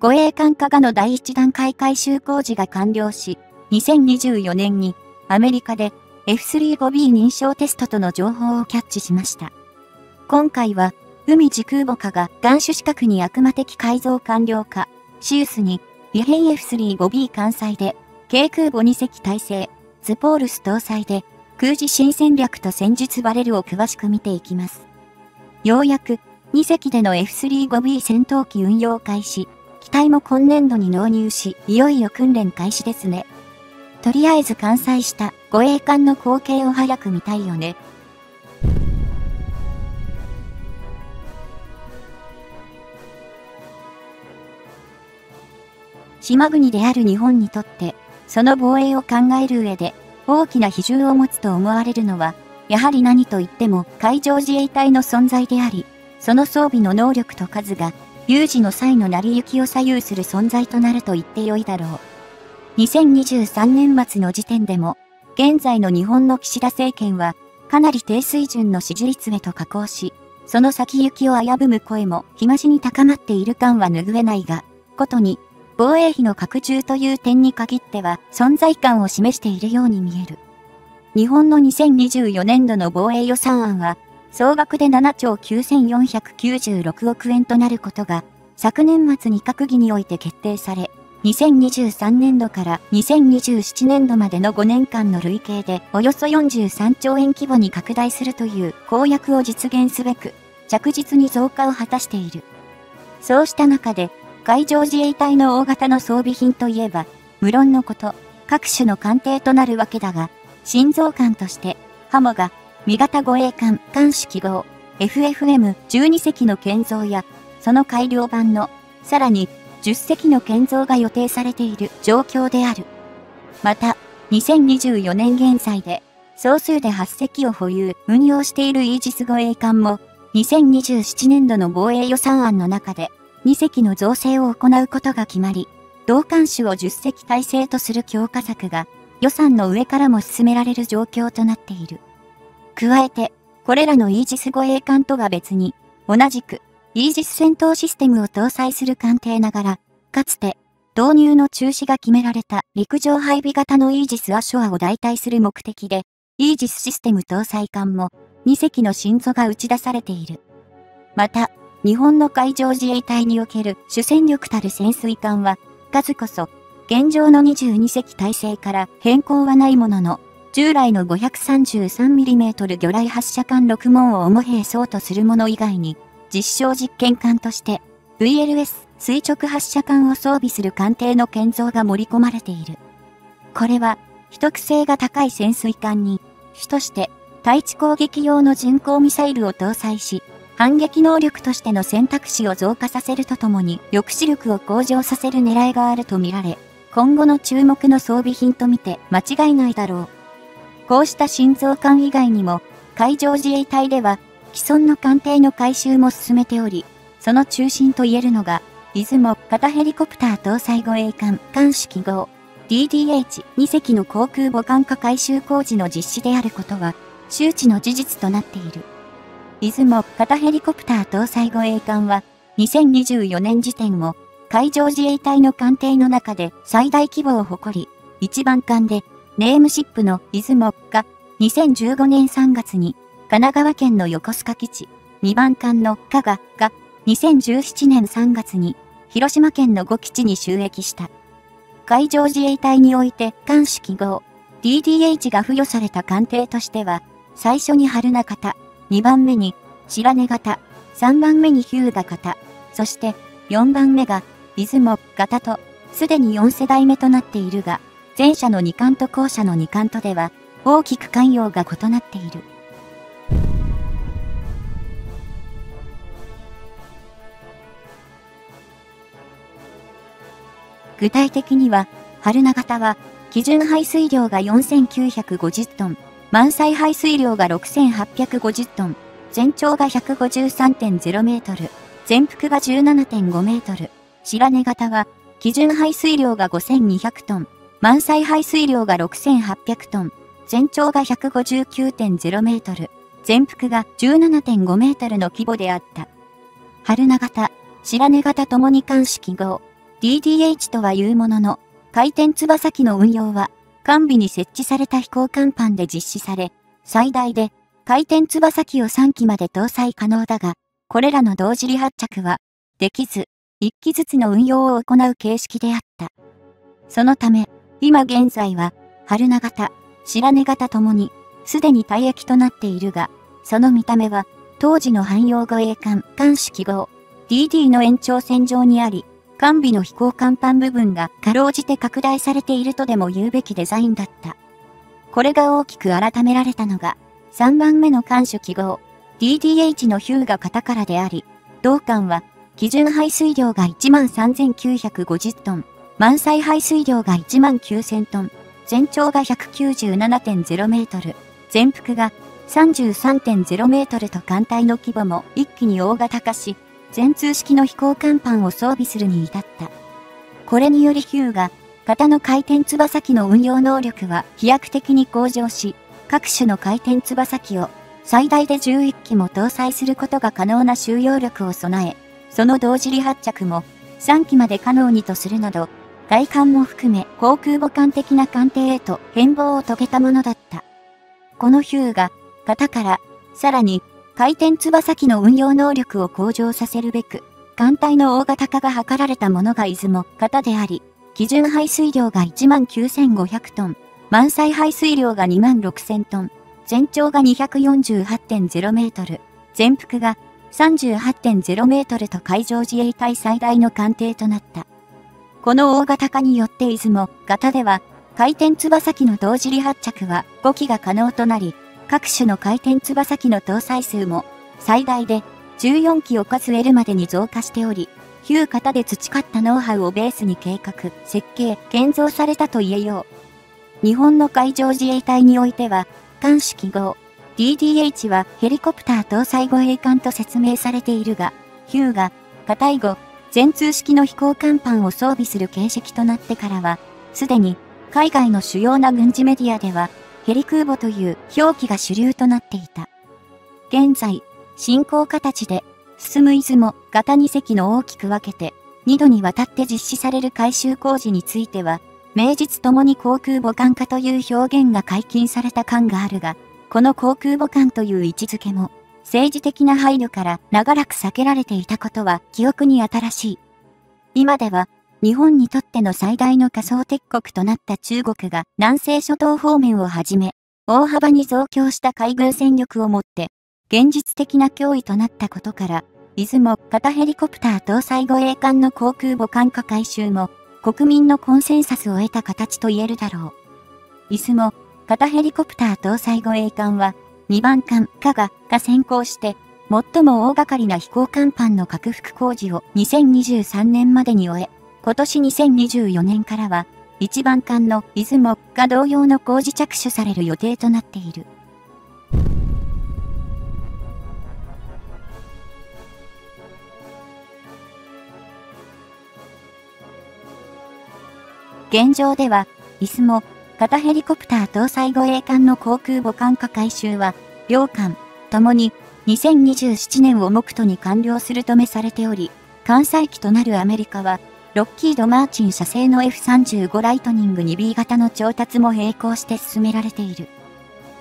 護衛艦加賀の第一段階改修工事が完了し、2024年にアメリカで F35B 認証テストとの情報をキャッチしました。今回は、海地空母化が岩手四角に悪魔的改造完了化、シウスに、ビヘイ F35B 艦載で、軽空母2隻体制、ズポールス搭載で、空自新戦略と戦術バレルを詳しく見ていきます。ようやく、2隻での F35B 戦闘機運用開始、機体も今年度に納入し、いよいよ訓練開始ですね。とりあえず完済した護衛艦の光景を早く見たいよね。島国である日本にとって、その防衛を考える上で、大きな比重を持つと思われるのは、やはり何と言っても海上自衛隊の存在であり、その装備の能力と数が、有事の際の成り行きを左右する存在となると言ってよいだろう。2023年末の時点でも、現在の日本の岸田政権は、かなり低水準の支持率へと下降し、その先行きを危ぶむ声も日増しに高まっている感は拭えないが、ことに、防衛費の拡充という点に限っては存在感を示しているように見える。日本の2024年度の防衛予算案は、総額で7兆9496億円となることが、昨年末に閣議において決定され、2023年度から2027年度までの5年間の累計でおよそ43兆円規模に拡大するという公約を実現すべく着実に増加を果たしている。そうした中で海上自衛隊の大型の装備品といえば無論のこと各種の艦艇となるわけだが心臓艦としてハモが味型護衛艦艦種記号 FFM12 隻の建造やその改良版のさらに10隻の建造が予定されている状況である。また、2024年現在で、総数で8隻を保有、運用しているイージス護衛艦も、2027年度の防衛予算案の中で、2隻の造成を行うことが決まり、同艦種を10隻体制とする強化策が、予算の上からも進められる状況となっている。加えて、これらのイージス護衛艦とは別に、同じく、イージス戦闘システムを搭載する艦艇ながら、かつて、導入の中止が決められた陸上配備型のイージス・アショアを代替する目的で、イージスシステム搭載艦も2隻の新造が打ち出されている。また、日本の海上自衛隊における主戦力たる潜水艦は、数こそ、現状の22隻体制から変更はないものの、従来の 533mm 魚雷発射艦6門を主兵装とするもの以外に、実証実験艦として VLS 垂直発射艦を装備する艦艇の建造が盛り込まれている。これは、秘匿性が高い潜水艦に、主として対地攻撃用の巡航ミサイルを搭載し、反撃能力としての選択肢を増加させるとともに抑止力を向上させる狙いがあるとみられ、今後の注目の装備品とみて間違いないだろう。こうした心臓艦以外にも、海上自衛隊では既存の艦艇の改修も進めており、その中心と言えるのが、出雲型ヘリコプター搭載護衛艦艦種記号 DDH2 隻の航空母艦化改修工事の実施であることは、周知の事実となっている。出雲型ヘリコプター搭載護衛艦は、2024年時点を海上自衛隊の艦艇の中で最大規模を誇り、一番艦でネームシップの出雲が2015年3月に神奈川県の横須賀基地、2番艦の加賀が、2017年3月に、広島県の5基地に収益した。海上自衛隊において、艦種記号、DDH が付与された艦艇としては、最初に春名型、2番目に白根型、3番目に日向型、そして4番目が出雲型と、すでに4世代目となっているが、前者の2艦と後者の2艦とでは、大きく艦用が異なっている。具体的には、春名型は、基準排水量が4950トン、満載排水量が6850トン、全長が153.0メートル、全幅が17.5メートル、白根型は、基準排水量が5200トン、満載排水量が6800トン、全長が159.0メートル、全幅が17.5メートルの規模であった。春名型、白根型ともに艦式号、DDH とはいうものの、回転翼機の運用は、完備に設置された飛行甲板で実施され、最大で回転翼機を3機まで搭載可能だが、これらの同時離発着は、できず、1機ずつの運用を行う形式であった。そのため、今現在は、春名型、白根型ともに、すでに退役となっているが、その見た目は、当時の汎用護衛艦、艦種記号、DD の延長線上にあり、完備の飛行甲板部分がかろうじて拡大されているとでも言うべきデザインだった。これが大きく改められたのが、3番目の艦種記号、DDH のヒューが型からであり、同艦は、基準排水量が13,950トン、満載排水量が1万9000トン、全長が197.0メートル、全幅が33.0メートルと艦隊の規模も一気に大型化し、全通式の飛行甲板を装備するに至った。これによりヒューが、型の回転翼機の運用能力は飛躍的に向上し、各種の回転翼機を最大で11機も搭載することが可能な収容力を備え、その同時離発着も3機まで可能にとするなど、外観も含め航空母艦的な艦艇へと変貌を遂げたものだった。このヒューが、型から、さらに回転翼機の運用能力を向上させるべく、艦隊の大型化が図られたものが出雲型であり、基準排水量が19,500トン、満載排水量が26,000トン、全長が248.0メートル、全幅が38.0メートルと海上自衛隊最大の艦艇となった。この大型化によって出雲型では、回転翼機の同時離発着は5機が可能となり、各種の回転翼機の搭載数も最大で14機を数得るまでに増加しており、ヒュー型で培ったノウハウをベースに計画、設計、建造されたと言えよう。日本の海上自衛隊においては、艦種記号、DDH はヘリコプター搭載護衛艦と説明されているが、ヒューが、型以後、全通式の飛行甲板を装備する形式となってからは、すでに海外の主要な軍事メディアでは、ヘリ空母という表記が主流となっていた。現在、進行形で、進む出雲型2隻の大きく分けて、2度にわたって実施される改修工事については、名実ともに航空母艦化という表現が解禁された感があるが、この航空母艦という位置づけも、政治的な配慮から長らく避けられていたことは記憶に新しい。今では、日本にとっての最大の仮想敵国となった中国が南西諸島方面をはじめ、大幅に増強した海軍戦力をもって、現実的な脅威となったことから、出雲型ヘリコプター搭載護衛艦の航空母艦化改修も、国民のコンセンサスを得た形と言えるだろう。出雲型ヘリコプター搭載護衛艦は、2番艦加賀が先行して、最も大掛かりな飛行甲板の拡幅工事を2023年までに終え、今年2024年からは、一番艦の出雲が同様の工事着手される予定となっている。現状では、出雲、型ヘリコプター搭載護衛艦の航空母艦化改修は、両艦、ともに2027年を目途に完了するとめされており、関西機となるアメリカは、ロッキード・マーチン社製の F35 ライトニング 2B 型の調達も並行して進められている。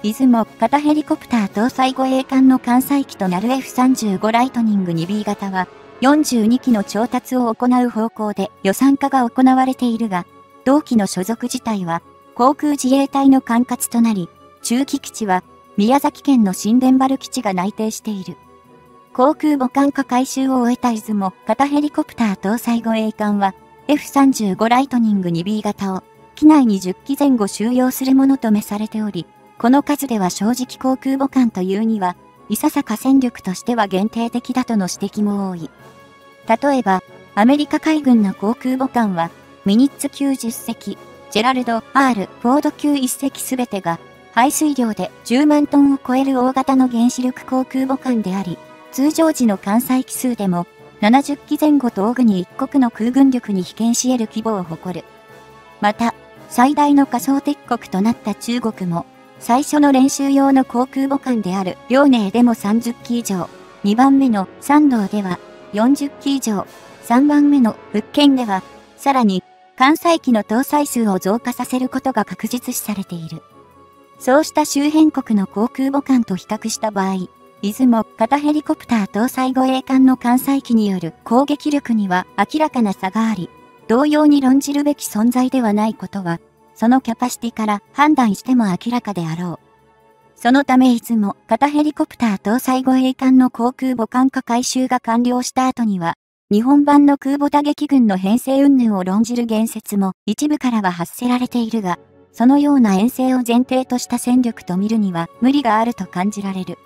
出雲型ヘリコプター搭載護衛艦の艦載機となる F35 ライトニング 2B 型は、42機の調達を行う方向で予算化が行われているが、同機の所属自体は、航空自衛隊の管轄となり、中期基地は、宮崎県の新田原基地が内定している。航空母艦化改修を終えた出雲型ヘリコプター搭載護衛艦は F35 ライトニング 2B 型を機内に10機前後収容するものとめされており、この数では正直航空母艦というには、いささか戦力としては限定的だとの指摘も多い。例えば、アメリカ海軍の航空母艦は、ミニッツ90隻、ジェラルド R フォード級1隻すべてが、排水量で10万トンを超える大型の原子力航空母艦であり、通常時の艦載機数でも、70機前後とオグに一国の空軍力に被験し得る規模を誇る。また、最大の仮想敵国となった中国も、最初の練習用の航空母艦である遼寧でも30機以上、2番目の山東では40機以上、3番目の福建ではさらに、艦載機の搭載数を増加させることが確実視されている。そうした周辺国の航空母艦と比較した場合、出雲型ヘリコプター搭載護衛艦の艦載機による攻撃力には明らかな差があり、同様に論じるべき存在ではないことは、そのキャパシティから判断しても明らかであろう。そのためいつも型ヘリコプター搭載護衛艦の航空母艦化改修が完了した後には、日本版の空母打撃群の編成云々を論じる言説も一部からは発せられているが、そのような遠征を前提とした戦力と見るには無理があると感じられる。